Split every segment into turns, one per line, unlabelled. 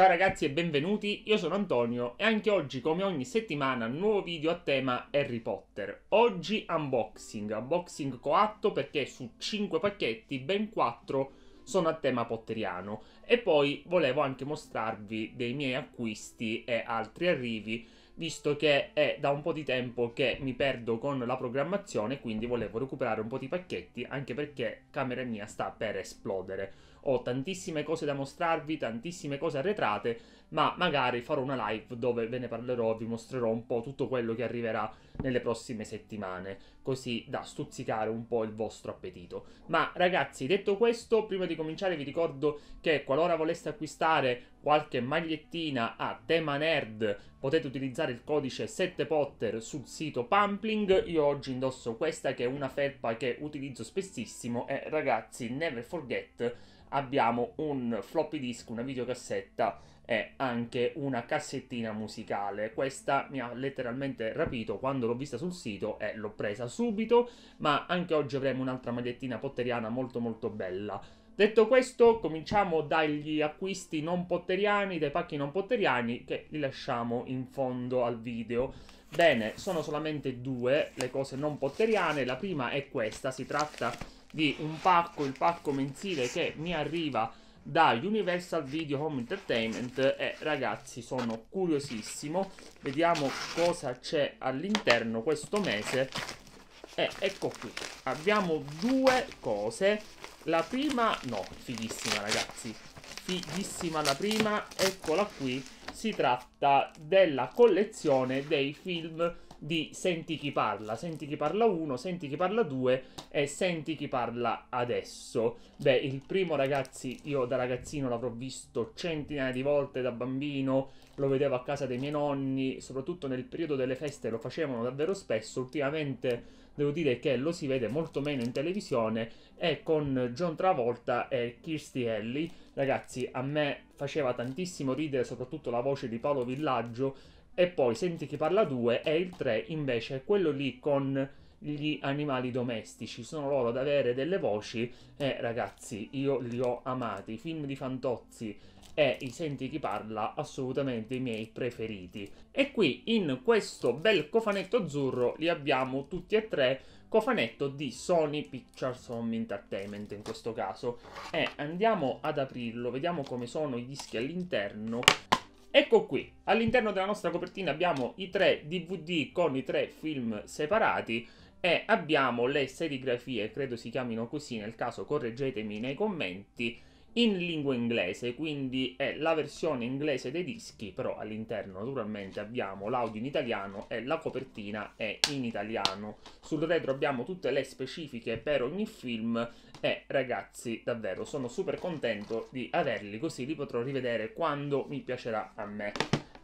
Ciao ragazzi e benvenuti, io sono Antonio e anche oggi come ogni settimana nuovo video a tema Harry Potter. Oggi unboxing, unboxing coatto perché su 5 pacchetti ben 4 sono a tema potteriano e poi volevo anche mostrarvi dei miei acquisti e altri arrivi visto che è da un po' di tempo che mi perdo con la programmazione quindi volevo recuperare un po' di pacchetti anche perché camera mia sta per esplodere ho tantissime cose da mostrarvi, tantissime cose arretrate, ma magari farò una live dove ve ne parlerò, vi mostrerò un po' tutto quello che arriverà nelle prossime settimane, così da stuzzicare un po' il vostro appetito. Ma ragazzi, detto questo, prima di cominciare vi ricordo che qualora voleste acquistare qualche magliettina a tema nerd, potete utilizzare il codice 7potter sul sito Pumpling. Io oggi indosso questa che è una felpa che utilizzo spessissimo e ragazzi, never forget abbiamo un floppy disk, una videocassetta e anche una cassettina musicale. Questa mi ha letteralmente rapito quando l'ho vista sul sito e l'ho presa subito, ma anche oggi avremo un'altra magliettina potteriana molto molto bella. Detto questo, cominciamo dagli acquisti non potteriani, dai pacchi non potteriani che li lasciamo in fondo al video. Bene, sono solamente due le cose non potteriane. La prima è questa, si tratta di un pacco, il pacco mensile che mi arriva da Universal Video Home Entertainment. E ragazzi sono curiosissimo. Vediamo cosa c'è all'interno questo mese. E ecco qui. Abbiamo due cose. La prima no fighissima ragazzi. Fighissima la prima. Eccola qui. Si tratta della collezione dei film di Senti chi parla, Senti chi parla 1, Senti chi parla 2 e Senti chi parla adesso. Beh, il primo ragazzi, io da ragazzino l'avrò visto centinaia di volte da bambino, lo vedevo a casa dei miei nonni, soprattutto nel periodo delle feste lo facevano davvero spesso, ultimamente devo dire che lo si vede molto meno in televisione e con John Travolta e Kirstie Ellie, ragazzi, a me faceva tantissimo ridere soprattutto la voce di Paolo Villaggio e poi Senti chi parla 2 e il 3 invece è quello lì con gli animali domestici, sono loro ad avere delle voci. E ragazzi io li ho amati, i film di Fantozzi e i Senti chi parla assolutamente i miei preferiti. E qui in questo bel cofanetto azzurro li abbiamo tutti e tre. Cofanetto di Sony Pictures Home Entertainment in questo caso. E andiamo ad aprirlo, vediamo come sono i dischi all'interno Ecco qui, all'interno della nostra copertina abbiamo i tre DVD con i tre film separati e abbiamo le serigrafie, credo si chiamino così, nel caso correggetemi nei commenti, in lingua inglese, quindi è la versione inglese dei dischi, però all'interno naturalmente abbiamo l'audio in italiano e la copertina è in italiano. Sul retro abbiamo tutte le specifiche per ogni film e ragazzi davvero sono super contento di averli così li potrò rivedere quando mi piacerà a me.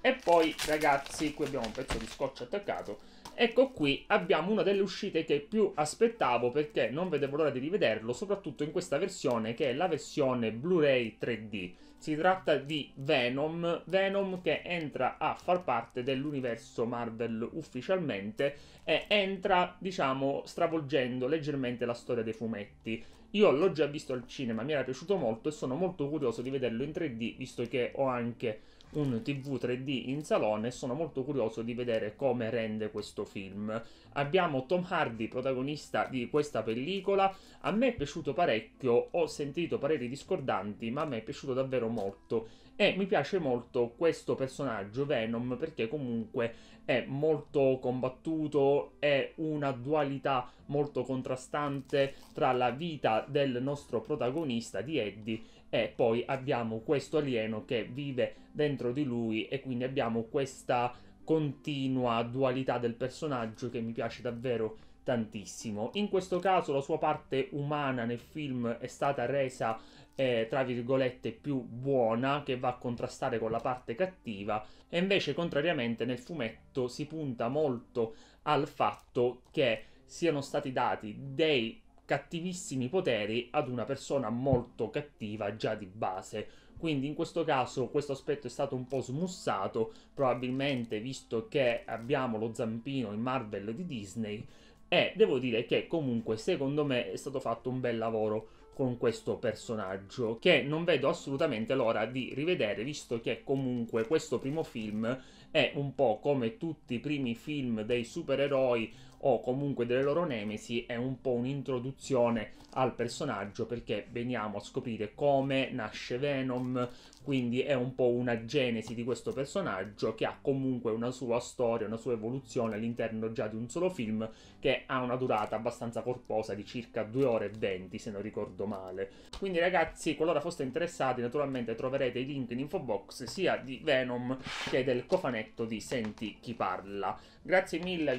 E poi ragazzi, qui abbiamo un pezzo di scotch attaccato Ecco qui abbiamo una delle uscite che più aspettavo perché non vedevo l'ora di rivederlo, soprattutto in questa versione che è la versione Blu-ray 3D. Si tratta di Venom, Venom che entra a far parte dell'universo Marvel ufficialmente e entra, diciamo, stravolgendo leggermente la storia dei fumetti. Io l'ho già visto al cinema, mi era piaciuto molto e sono molto curioso di vederlo in 3D, visto che ho anche un TV 3D in salone e sono molto curioso di vedere come rende questo film. Abbiamo Tom Hardy, protagonista di questa pellicola. A me è piaciuto parecchio, ho sentito pareri discordanti, ma a me è piaciuto davvero molto. E mi piace molto questo personaggio, Venom, perché comunque è molto combattuto, è una dualità molto contrastante tra la vita del nostro protagonista di Eddie e poi abbiamo questo alieno che vive dentro di lui e quindi abbiamo questa continua dualità del personaggio che mi piace davvero tantissimo. In questo caso la sua parte umana nel film è stata resa eh, tra virgolette più buona che va a contrastare con la parte cattiva e invece contrariamente nel fumetto si punta molto al fatto che siano stati dati dei cattivissimi poteri ad una persona molto cattiva già di base. Quindi in questo caso questo aspetto è stato un po' smussato, probabilmente visto che abbiamo lo zampino in Marvel di Disney. E devo dire che comunque secondo me è stato fatto un bel lavoro con questo personaggio che non vedo assolutamente l'ora di rivedere visto che comunque questo primo film è un po' come tutti i primi film dei supereroi o comunque delle loro nemesi è un po' un'introduzione al personaggio perché veniamo a scoprire come nasce Venom, quindi è un po' una genesi di questo personaggio che ha comunque una sua storia, una sua evoluzione all'interno già di un solo film che ha una durata abbastanza corposa di circa 2 ore e 20 se non ricordo male. Quindi ragazzi, qualora foste interessati naturalmente troverete i link in info box sia di Venom che del cofanetto di Senti chi parla. Grazie mille a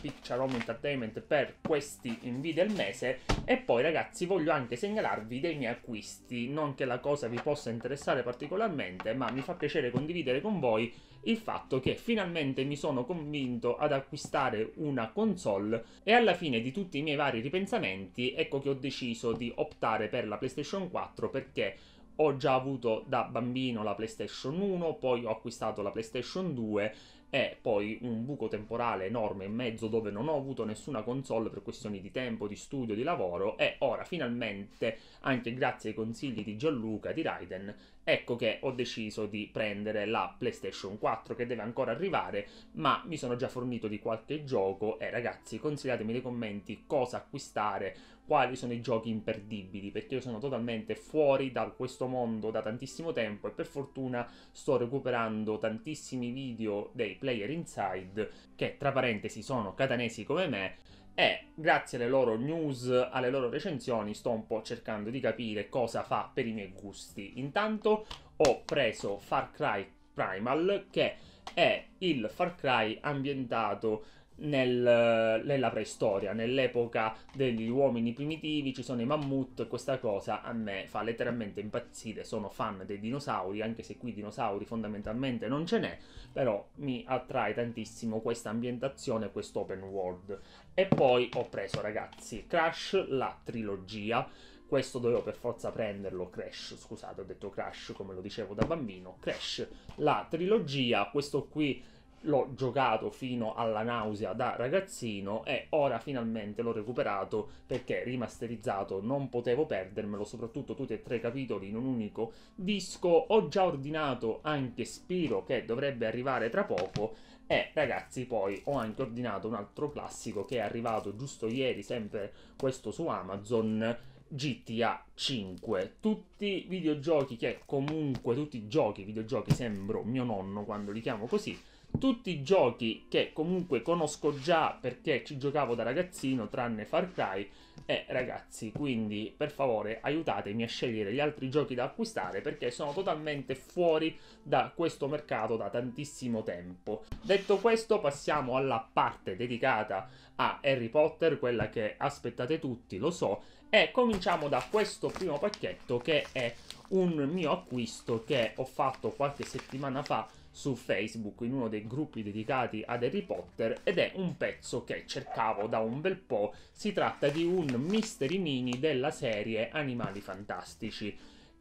Picture Home Entertainment per questi invii del mese. E poi ragazzi voglio anche segnalarvi dei miei acquisti, non che la cosa vi possa interessare particolarmente, ma mi fa piacere condividere con voi il fatto che finalmente mi sono convinto ad acquistare una console. E alla fine di tutti i miei vari ripensamenti ecco che ho deciso di optare per la PlayStation 4 perché ho già avuto da bambino la PlayStation 1, poi ho acquistato la PlayStation 2 e poi un buco temporale enorme in mezzo dove non ho avuto nessuna console per questioni di tempo, di studio, di lavoro e ora finalmente, anche grazie ai consigli di Gianluca di Raiden, ecco che ho deciso di prendere la PlayStation 4 che deve ancora arrivare, ma mi sono già fornito di qualche gioco e ragazzi consigliatemi nei commenti cosa acquistare, quali sono i giochi imperdibili, perché io sono totalmente fuori da questo mondo da tantissimo tempo e per fortuna sto recuperando tantissimi video dei player inside che tra parentesi sono catanesi come me e grazie alle loro news, alle loro recensioni sto un po' cercando di capire cosa fa per i miei gusti. Intanto ho preso Far Cry Primal che è il Far Cry ambientato nel, nella preistoria, nell'epoca degli uomini primitivi, ci sono i mammut e questa cosa a me fa letteralmente impazzire, sono fan dei dinosauri, anche se qui dinosauri fondamentalmente non ce n'è, però mi attrae tantissimo questa ambientazione, questo open world. E poi ho preso ragazzi Crash, la trilogia, questo dovevo per forza prenderlo, Crash, scusate ho detto Crash come lo dicevo da bambino, Crash, la trilogia, questo qui l'ho giocato fino alla nausea da ragazzino e ora finalmente l'ho recuperato perché rimasterizzato non potevo perdermelo, soprattutto tutti e tre i capitoli in un unico disco. Ho già ordinato anche Spiro che dovrebbe arrivare tra poco e ragazzi poi ho anche ordinato un altro classico che è arrivato giusto ieri, sempre questo su Amazon. GTA 5, tutti videogiochi che comunque, tutti i giochi, videogiochi sembro mio nonno quando li chiamo così, tutti i giochi che comunque conosco già perché ci giocavo da ragazzino, tranne Far Cry. E ragazzi, quindi per favore aiutatemi a scegliere gli altri giochi da acquistare perché sono totalmente fuori da questo mercato da tantissimo tempo. Detto questo, passiamo alla parte dedicata a Harry Potter, quella che aspettate tutti, lo so, e cominciamo da questo primo pacchetto che è un mio acquisto che ho fatto qualche settimana fa su Facebook in uno dei gruppi dedicati ad Harry Potter ed è un pezzo che cercavo da un bel po'. Si tratta di un mystery mini della serie Animali Fantastici.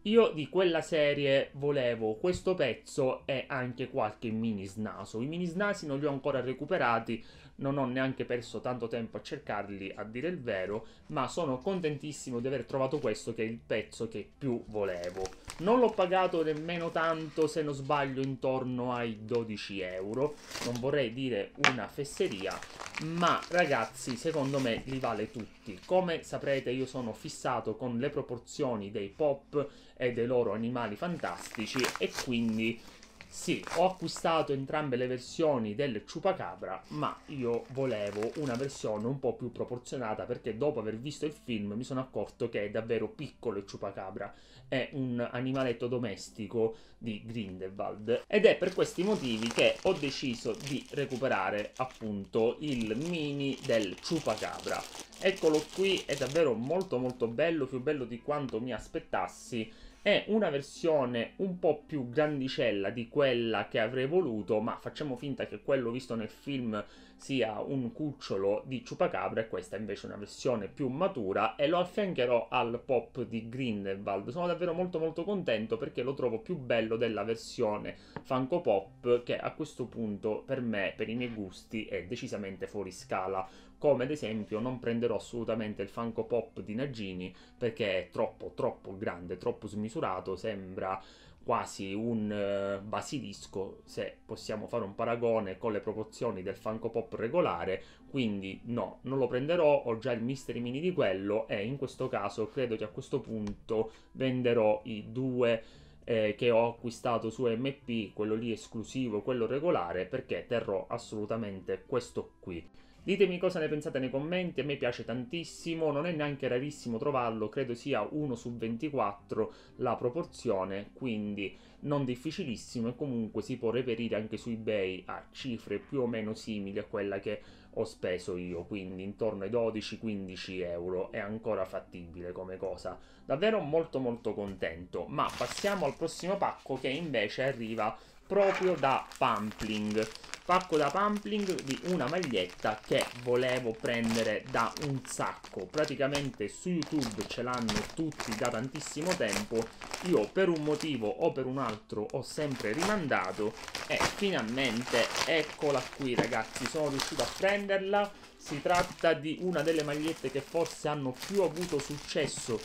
Io di quella serie volevo questo pezzo e anche qualche mini snaso. I mini snasi non li ho ancora recuperati, non ho neanche perso tanto tempo a cercarli, a dire il vero, ma sono contentissimo di aver trovato questo che è il pezzo che più volevo. Non l'ho pagato nemmeno tanto, se non sbaglio, intorno ai 12 euro. Non vorrei dire una fesseria, ma ragazzi, secondo me li vale tutti. Come saprete, io sono fissato con le proporzioni dei pop e dei loro animali fantastici e quindi sì, ho acquistato entrambe le versioni del Chupacabra, ma io volevo una versione un po' più proporzionata perché dopo aver visto il film mi sono accorto che è davvero piccolo il Chupacabra, è un animaletto domestico di Grindelwald ed è per questi motivi che ho deciso di recuperare appunto il mini del Chupacabra. Eccolo qui, è davvero molto molto bello, più bello di quanto mi aspettassi è una versione un po' più grandicella di quella che avrei voluto, ma facciamo finta che quello visto nel film sia un cucciolo di Chupacabra e questa invece è una versione più matura e lo affiancherò al pop di Grindelwald. Sono davvero molto molto contento perché lo trovo più bello della versione Funko Pop che a questo punto per me, per i miei gusti, è decisamente fuori scala come ad esempio non prenderò assolutamente il Funko Pop di Nagini perché è troppo troppo grande, troppo smisurato, sembra quasi un uh, basilisco se possiamo fare un paragone con le proporzioni del Funko Pop regolare quindi no, non lo prenderò, ho già il Mystery Mini di quello e in questo caso credo che a questo punto venderò i due eh, che ho acquistato su MP, quello lì esclusivo, quello regolare perché terrò assolutamente questo qui Ditemi cosa ne pensate nei commenti, a me piace tantissimo, non è neanche rarissimo trovarlo, credo sia 1 su 24 la proporzione, quindi non difficilissimo e comunque si può reperire anche su eBay a cifre più o meno simili a quella che ho speso io, quindi intorno ai 12-15 euro, è ancora fattibile come cosa. Davvero molto molto contento, ma passiamo al prossimo pacco che invece arriva proprio da Pumpling. Pacco da pumpling di una maglietta che volevo prendere da un sacco. Praticamente su youtube ce l'hanno tutti da tantissimo tempo. Io per un motivo o per un altro ho sempre rimandato e finalmente eccola qui ragazzi. Sono riuscito a prenderla. Si tratta di una delle magliette che forse hanno più avuto successo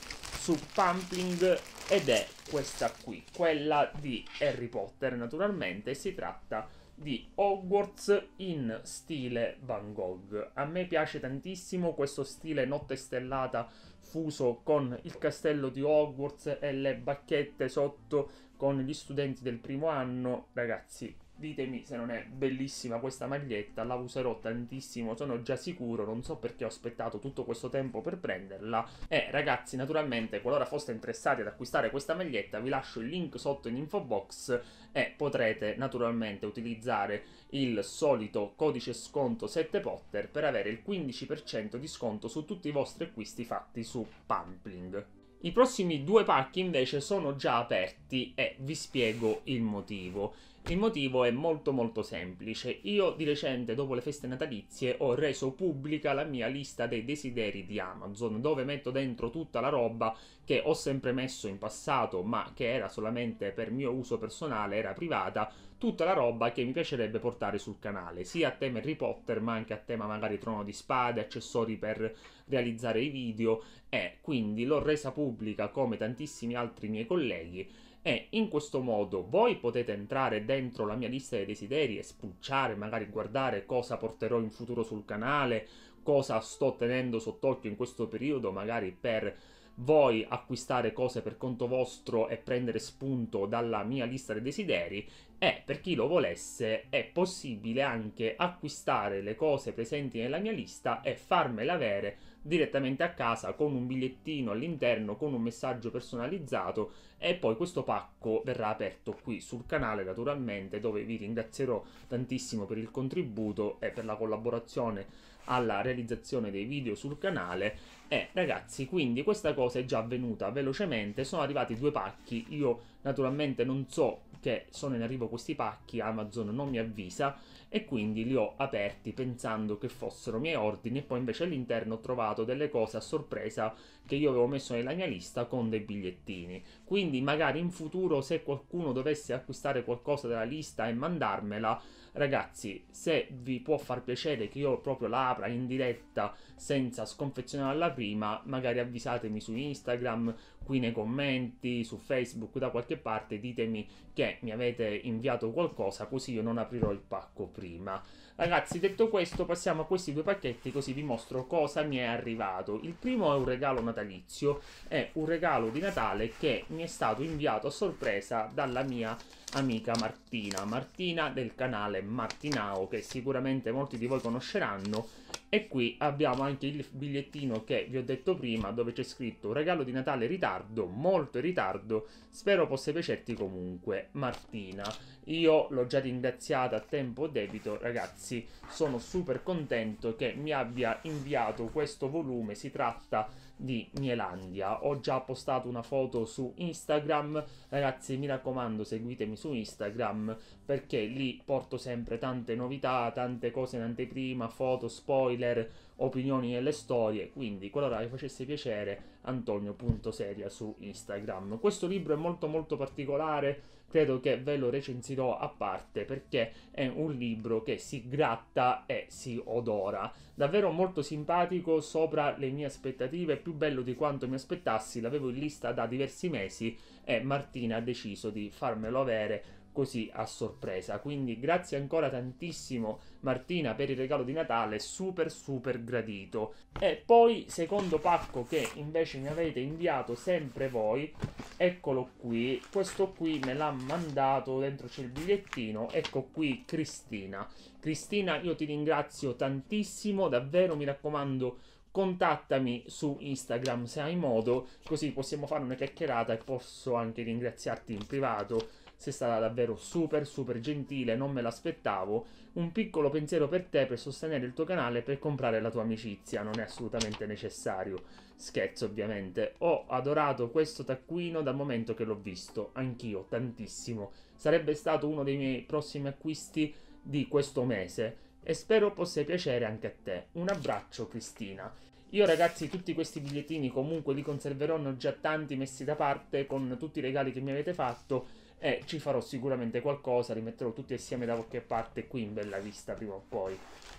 su Pumpling ed è questa qui, quella di Harry Potter naturalmente, si tratta di Hogwarts in stile Van Gogh. A me piace tantissimo questo stile notte stellata fuso con il castello di Hogwarts e le bacchette sotto con gli studenti del primo anno. Ragazzi, Ditemi se non è bellissima questa maglietta, la userò tantissimo, sono già sicuro, non so perché ho aspettato tutto questo tempo per prenderla. E ragazzi, naturalmente, qualora foste interessati ad acquistare questa maglietta, vi lascio il link sotto in info box e potrete naturalmente utilizzare il solito codice sconto 7Potter per avere il 15% di sconto su tutti i vostri acquisti fatti su Pumpling. I prossimi due pacchi invece sono già aperti e vi spiego il motivo. Il motivo è molto molto semplice. Io di recente, dopo le feste natalizie, ho reso pubblica la mia lista dei desideri di Amazon, dove metto dentro tutta la roba che ho sempre messo in passato, ma che era solamente per mio uso personale, era privata, tutta la roba che mi piacerebbe portare sul canale, sia a tema Harry Potter, ma anche a tema magari Trono di Spade, accessori per realizzare i video, e quindi l'ho resa pubblica come tantissimi altri miei colleghi e in questo modo voi potete entrare dentro la mia lista dei desideri e spulciare, magari guardare cosa porterò in futuro sul canale, cosa sto tenendo sott'occhio in questo periodo, magari per voi acquistare cose per conto vostro e prendere spunto dalla mia lista dei desideri. E per chi lo volesse è possibile anche acquistare le cose presenti nella mia lista e farmele avere direttamente a casa con un bigliettino all'interno con un messaggio personalizzato e poi questo pacco verrà aperto qui sul canale naturalmente dove vi ringrazierò tantissimo per il contributo e per la collaborazione alla realizzazione dei video sul canale. E ragazzi quindi questa cosa è già avvenuta velocemente. Sono arrivati due pacchi. Io naturalmente non so che sono in arrivo questi pacchi. Amazon non mi avvisa e quindi li ho aperti pensando che fossero miei ordini e poi invece all'interno ho trovato delle cose a sorpresa che io avevo messo nella mia lista con dei bigliettini. Quindi magari in futuro se qualcuno dovesse acquistare qualcosa dalla lista e mandarmela, ragazzi, se vi può far piacere che io proprio la apra in diretta senza sconfezionarla prima, magari avvisatemi su Instagram, qui nei commenti, su Facebook, da qualche parte, ditemi che mi avete inviato qualcosa così io non aprirò il pacco prima. Ragazzi, detto questo, passiamo a questi due pacchetti così vi mostro cosa mi è arrivato. Il primo è un regalo natalizio, è un regalo di Natale che mi è stato inviato a sorpresa dalla mia amica Martina, Martina del canale Martinao che sicuramente molti di voi conosceranno. E qui abbiamo anche il bigliettino che vi ho detto prima dove c'è scritto regalo di Natale ritardo, molto in ritardo, spero possa piacerti comunque Martina. Io l'ho già ringraziata a tempo debito, ragazzi, sono super contento che mi abbia inviato questo volume, si tratta di Mielandia. Ho già postato una foto su Instagram, ragazzi mi raccomando seguitemi su Instagram perché lì porto sempre tante novità, tante cose in anteprima, foto, spoiler, opinioni nelle storie, quindi qualora vi facesse piacere Antonio.seria su Instagram. Questo libro è molto molto particolare credo che ve lo recensirò a parte perché è un libro che si gratta e si odora. Davvero molto simpatico, sopra le mie aspettative, più bello di quanto mi aspettassi, l'avevo in lista da diversi mesi e Martina ha deciso di farmelo avere così a sorpresa. Quindi grazie ancora tantissimo Martina per il regalo di Natale, super super gradito. E poi secondo pacco che invece mi avete inviato sempre voi, eccolo qui, questo qui me l'ha mandato, dentro c'è il bigliettino, ecco qui Cristina. Cristina io ti ringrazio tantissimo, davvero mi raccomando contattami su Instagram se hai modo, così possiamo fare una chiacchierata e posso anche ringraziarti in privato sei stata davvero super super gentile, non me l'aspettavo. Un piccolo pensiero per te per sostenere il tuo canale e per comprare la tua amicizia, non è assolutamente necessario. Scherzo ovviamente. Ho adorato questo taccuino dal momento che l'ho visto, anch'io, tantissimo. Sarebbe stato uno dei miei prossimi acquisti di questo mese e spero possa piacere anche a te. Un abbraccio Cristina. Io ragazzi tutti questi bigliettini comunque li conserverò, ne ho già tanti messi da parte con tutti i regali che mi avete fatto e ci farò sicuramente qualcosa, li metterò tutti assieme da qualche parte qui in bella vista prima o poi.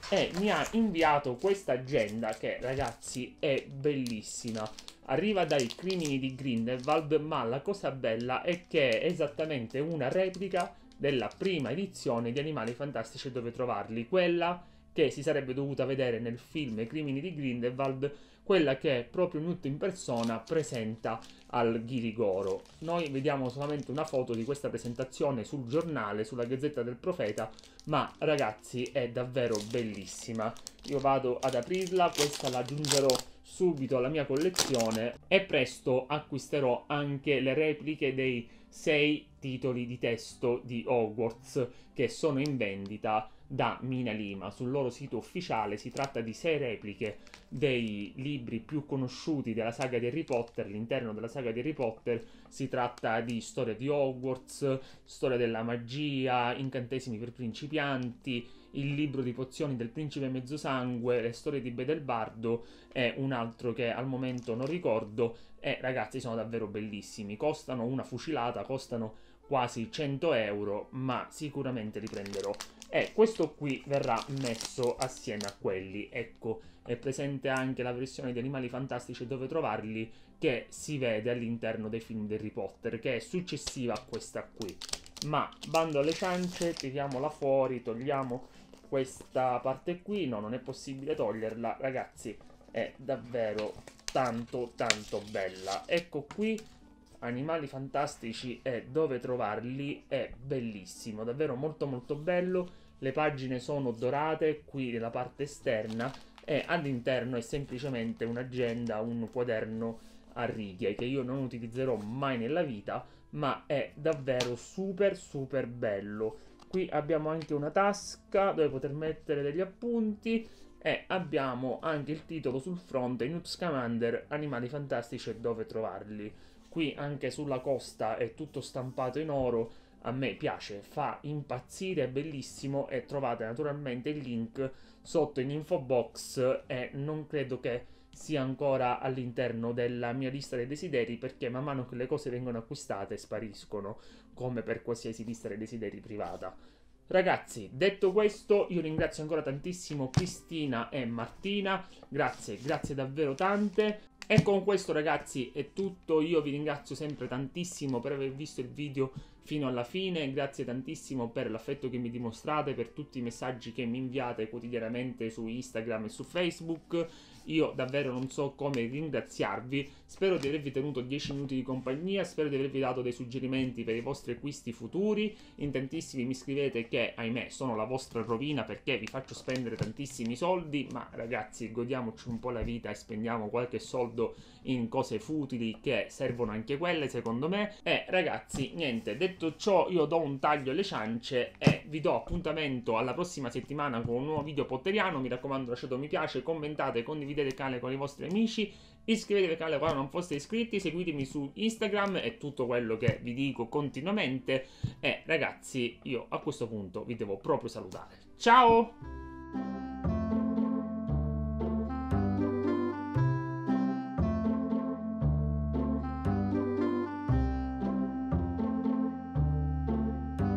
E mi ha inviato questa agenda che ragazzi è bellissima. Arriva dai crimini di Grindelwald, ma la cosa bella è che è esattamente una replica della prima edizione di Animali Fantastici dove trovarli, quella che si sarebbe dovuta vedere nel film crimini di Grindelwald quella che proprio Newt in persona presenta al Ghirigoro. Noi vediamo solamente una foto di questa presentazione sul giornale, sulla Gazzetta del Profeta, ma ragazzi è davvero bellissima. Io vado ad aprirla, questa la aggiungerò subito alla mia collezione e presto acquisterò anche le repliche dei sei titoli di testo di Hogwarts che sono in vendita da Mina Lima. Sul loro sito ufficiale si tratta di sei repliche dei libri più conosciuti della saga di Harry Potter. All'interno della saga di Harry Potter si tratta di storia di Hogwarts, storia della magia, incantesimi per principianti, il libro di pozioni del principe mezzosangue, le storie di Bedelbardo e un altro che al momento non ricordo. E ragazzi sono davvero bellissimi. Costano una fucilata, costano quasi 100 euro, ma sicuramente li prenderò e questo qui verrà messo assieme a quelli. Ecco, è presente anche la versione di Animali Fantastici dove trovarli che si vede all'interno dei film di Harry Potter, che è successiva a questa qui. Ma bando alle ciance, tiriamola fuori, togliamo questa parte qui. No, non è possibile toglierla, ragazzi, è davvero tanto tanto bella. Ecco qui Animali Fantastici e dove trovarli è bellissimo, davvero molto molto bello le pagine sono dorate qui nella parte esterna e all'interno è semplicemente un'agenda, un quaderno a righe che io non utilizzerò mai nella vita, ma è davvero super super bello. Qui abbiamo anche una tasca dove poter mettere degli appunti e abbiamo anche il titolo sul fronte Newt Scamander Animali fantastici e dove trovarli. Qui anche sulla costa è tutto stampato in oro a me piace, fa impazzire, è bellissimo e trovate naturalmente il link sotto in info box e non credo che sia ancora all'interno della mia lista dei desideri perché man mano che le cose vengono acquistate spariscono come per qualsiasi lista dei desideri privata. Ragazzi, detto questo, io ringrazio ancora tantissimo Cristina e Martina, grazie, grazie davvero tante. E con questo ragazzi è tutto, io vi ringrazio sempre tantissimo per aver visto il video fino alla fine, grazie tantissimo per l'affetto che mi dimostrate, per tutti i messaggi che mi inviate quotidianamente su Instagram e su Facebook io davvero non so come ringraziarvi. Spero di avervi tenuto 10 minuti di compagnia. Spero di avervi dato dei suggerimenti per i vostri acquisti futuri. In tantissimi mi scrivete che, ahimè, sono la vostra rovina perché vi faccio spendere tantissimi soldi. Ma ragazzi, godiamoci un po' la vita e spendiamo qualche soldo in cose futili che servono anche quelle secondo me. E ragazzi, niente, detto ciò io do un taglio alle ciance e vi do appuntamento alla prossima settimana con un nuovo video potteriano. Mi raccomando lasciate un mi piace, commentate, condividete il canale con i vostri amici. Iscrivetevi al canale quando non foste iscritti, seguitemi su Instagram e tutto quello che vi dico continuamente. E ragazzi, io a questo punto vi devo proprio salutare. Ciao!